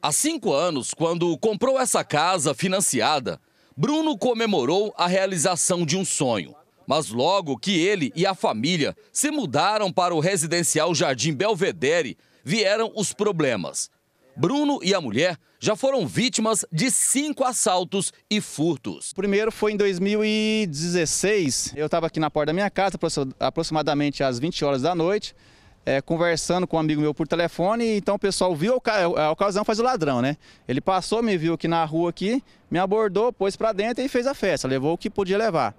Há cinco anos, quando comprou essa casa financiada, Bruno comemorou a realização de um sonho. Mas logo que ele e a família se mudaram para o residencial Jardim Belvedere, vieram os problemas. Bruno e a mulher já foram vítimas de cinco assaltos e furtos. O primeiro foi em 2016. Eu estava aqui na porta da minha casa, aproximadamente às 20 horas da noite é, conversando com um amigo meu por telefone, então o pessoal viu a ocasião faz o ladrão, né? Ele passou, me viu aqui na rua aqui, me abordou, pôs para dentro e fez a festa, levou o que podia levar.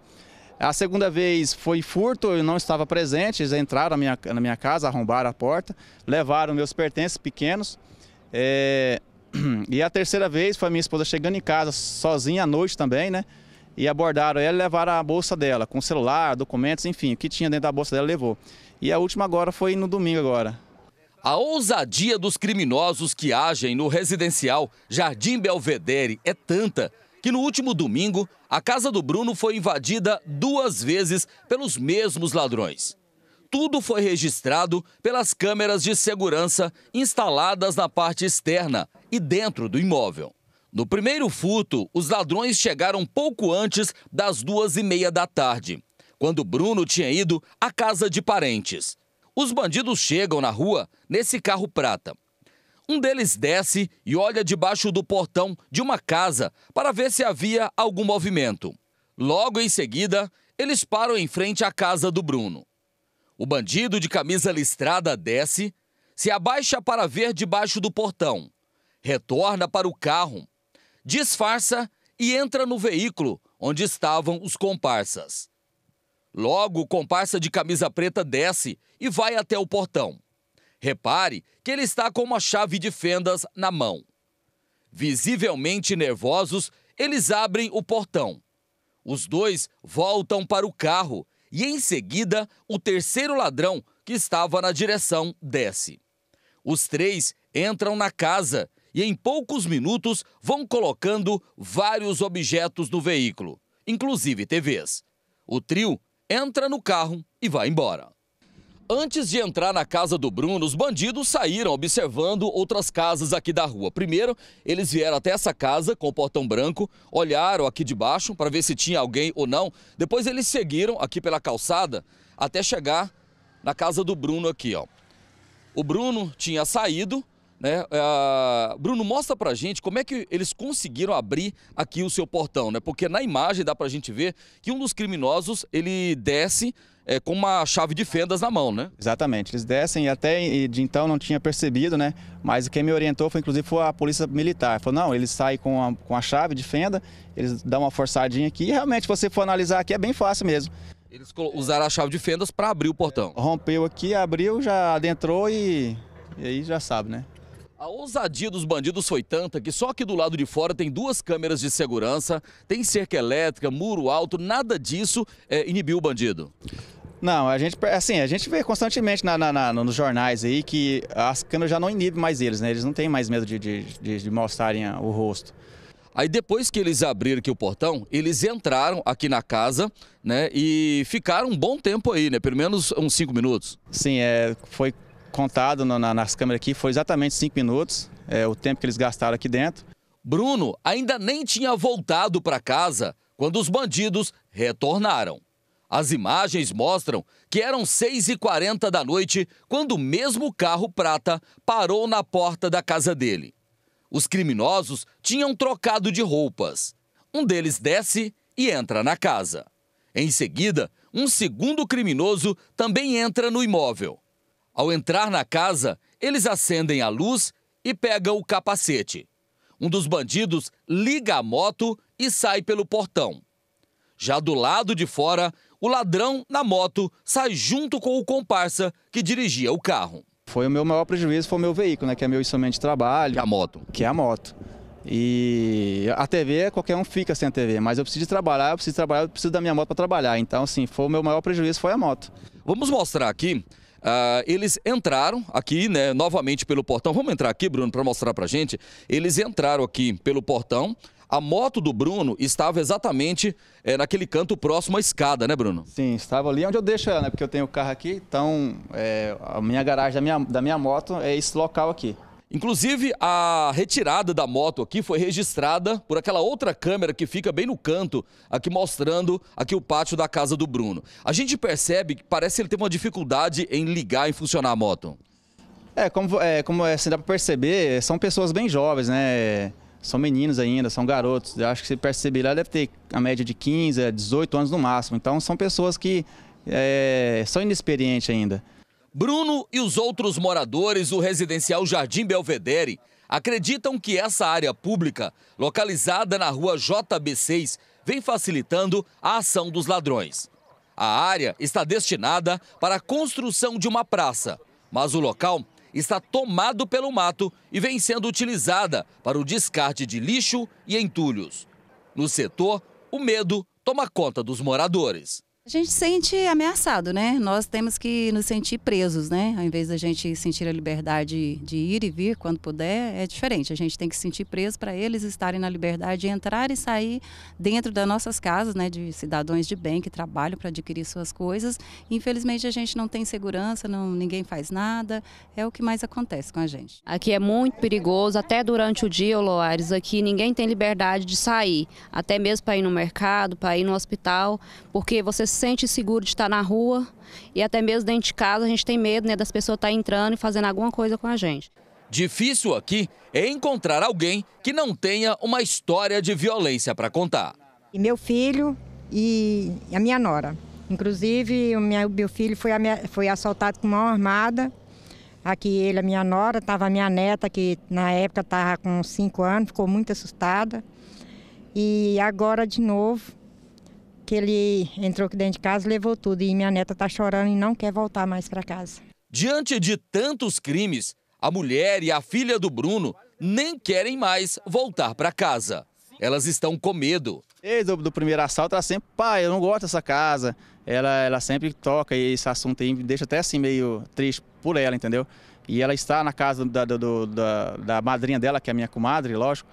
A segunda vez foi furto, eu não estava presente, eles entraram na minha, na minha casa, arrombaram a porta, levaram meus pertences pequenos. É... E a terceira vez foi a minha esposa chegando em casa sozinha à noite também, né? E abordaram ela e levaram a bolsa dela, com celular, documentos, enfim, o que tinha dentro da bolsa dela levou. E a última agora foi no domingo agora. A ousadia dos criminosos que agem no residencial Jardim Belvedere é tanta que no último domingo a casa do Bruno foi invadida duas vezes pelos mesmos ladrões. Tudo foi registrado pelas câmeras de segurança instaladas na parte externa e dentro do imóvel. No primeiro furto, os ladrões chegaram pouco antes das duas e meia da tarde quando Bruno tinha ido à casa de parentes. Os bandidos chegam na rua nesse carro prata. Um deles desce e olha debaixo do portão de uma casa para ver se havia algum movimento. Logo em seguida, eles param em frente à casa do Bruno. O bandido de camisa listrada desce, se abaixa para ver debaixo do portão, retorna para o carro, disfarça e entra no veículo onde estavam os comparsas. Logo, o comparsa de camisa preta desce e vai até o portão. Repare que ele está com uma chave de fendas na mão. Visivelmente nervosos, eles abrem o portão. Os dois voltam para o carro e, em seguida, o terceiro ladrão, que estava na direção, desce. Os três entram na casa e, em poucos minutos, vão colocando vários objetos no veículo, inclusive TVs. O trio entra no carro e vai embora. Antes de entrar na casa do Bruno, os bandidos saíram observando outras casas aqui da rua. Primeiro, eles vieram até essa casa com o portão branco, olharam aqui de baixo para ver se tinha alguém ou não. Depois eles seguiram aqui pela calçada até chegar na casa do Bruno aqui, ó. O Bruno tinha saído, né? Uh, Bruno, mostra pra gente como é que eles conseguiram abrir aqui o seu portão, né? Porque na imagem dá pra gente ver que um dos criminosos, ele desce é, com uma chave de fendas na mão, né? Exatamente, eles descem e até de então não tinha percebido, né? Mas quem me orientou foi inclusive foi a polícia militar. Falou, não, eles saem com a, com a chave de fenda, eles dão uma forçadinha aqui e realmente, se você for analisar aqui, é bem fácil mesmo. Eles usaram a chave de fendas para abrir o portão. Rompeu aqui, abriu, já adentrou e, e aí já sabe, né? A ousadia dos bandidos foi tanta que só aqui do lado de fora tem duas câmeras de segurança, tem cerca elétrica, muro alto, nada disso é, inibiu o bandido. Não, a gente, assim, a gente vê constantemente na, na, na, nos jornais aí que as câmeras já não inibem mais eles, né? Eles não têm mais medo de, de, de, de mostrarem o rosto. Aí depois que eles abriram aqui o portão, eles entraram aqui na casa, né? E ficaram um bom tempo aí, né? Pelo menos uns cinco minutos. Sim, é, foi contado na, nas câmeras aqui foi exatamente cinco minutos, é, o tempo que eles gastaram aqui dentro. Bruno ainda nem tinha voltado para casa quando os bandidos retornaram. As imagens mostram que eram 6h40 da noite quando o mesmo carro prata parou na porta da casa dele. Os criminosos tinham trocado de roupas. Um deles desce e entra na casa. Em seguida, um segundo criminoso também entra no imóvel. Ao entrar na casa, eles acendem a luz e pegam o capacete. Um dos bandidos liga a moto e sai pelo portão. Já do lado de fora, o ladrão na moto sai junto com o comparsa que dirigia o carro. Foi o meu maior prejuízo, foi o meu veículo, né, que é meu instrumento de trabalho. Que é a moto. Que é a moto. E a TV, qualquer um fica sem a TV, mas eu preciso de trabalhar, eu preciso trabalhar, eu preciso da minha moto para trabalhar. Então, assim, foi o meu maior prejuízo, foi a moto. Vamos mostrar aqui Uh, eles entraram aqui, né, novamente pelo portão. Vamos entrar aqui, Bruno, para mostrar para gente. Eles entraram aqui pelo portão. A moto do Bruno estava exatamente é, naquele canto próximo à escada, né, Bruno? Sim, estava ali onde eu deixo ela, né? Porque eu tenho o carro aqui, então é, a minha garagem da minha, da minha moto é esse local aqui. Inclusive, a retirada da moto aqui foi registrada por aquela outra câmera que fica bem no canto, aqui mostrando aqui o pátio da casa do Bruno. A gente percebe que parece ele ter uma dificuldade em ligar e funcionar a moto. É, como, é, como é, assim, dá para perceber, são pessoas bem jovens, né? São meninos ainda, são garotos. Eu acho que se perceber lá deve ter a média de 15 a 18 anos no máximo. Então são pessoas que é, são inexperientes ainda. Bruno e os outros moradores do residencial Jardim Belvedere acreditam que essa área pública, localizada na rua JB6, vem facilitando a ação dos ladrões. A área está destinada para a construção de uma praça, mas o local está tomado pelo mato e vem sendo utilizada para o descarte de lixo e entulhos. No setor, o medo toma conta dos moradores. A gente se sente ameaçado, né? Nós temos que nos sentir presos, né? Ao invés da gente sentir a liberdade de ir e vir quando puder, é diferente. A gente tem que se sentir preso para eles estarem na liberdade de entrar e sair dentro das nossas casas, né? De cidadãos de bem que trabalham para adquirir suas coisas. Infelizmente a gente não tem segurança, não, ninguém faz nada. É o que mais acontece com a gente. Aqui é muito perigoso, até durante o dia, Loares, aqui ninguém tem liberdade de sair, até mesmo para ir no mercado, para ir no hospital, porque você sente seguro de estar na rua e até mesmo dentro de casa a gente tem medo né, das pessoas estar entrando e fazendo alguma coisa com a gente. Difícil aqui é encontrar alguém que não tenha uma história de violência para contar. E meu filho e a minha nora. Inclusive, o meu filho foi, foi assaltado com mão armada. Aqui ele, a minha nora, estava a minha neta, que na época estava com 5 anos, ficou muito assustada. E agora, de novo, que ele entrou aqui dentro de casa, levou tudo e minha neta está chorando e não quer voltar mais para casa. Diante de tantos crimes, a mulher e a filha do Bruno nem querem mais voltar para casa. Elas estão com medo. Desde o primeiro assalto, ela sempre, pai, eu não gosto dessa casa. Ela, ela sempre toca esse assunto aí, me deixa até assim meio triste por ela, entendeu? E ela está na casa da, do, da, da madrinha dela, que é a minha comadre, lógico.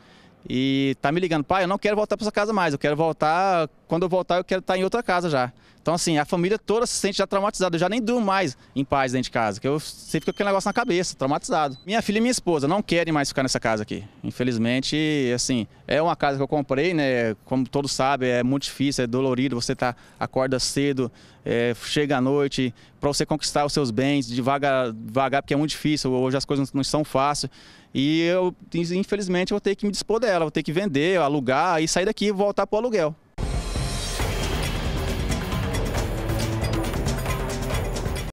E tá me ligando, pai, eu não quero voltar para essa casa mais, eu quero voltar, quando eu voltar eu quero estar em outra casa já. Então assim, a família toda se sente já traumatizada, eu já nem durmo mais em paz dentro de casa, que eu sempre fico com aquele negócio na cabeça, traumatizado. Minha filha e minha esposa não querem mais ficar nessa casa aqui. Infelizmente, assim, é uma casa que eu comprei, né, como todos sabem, é muito difícil, é dolorido, você tá, acorda cedo, é, chega à noite, para você conquistar os seus bens devagar, devagar, porque é muito difícil, hoje as coisas não são fáceis. E eu, infelizmente, vou ter que me dispor dela, vou ter que vender, alugar e sair daqui e voltar para o aluguel.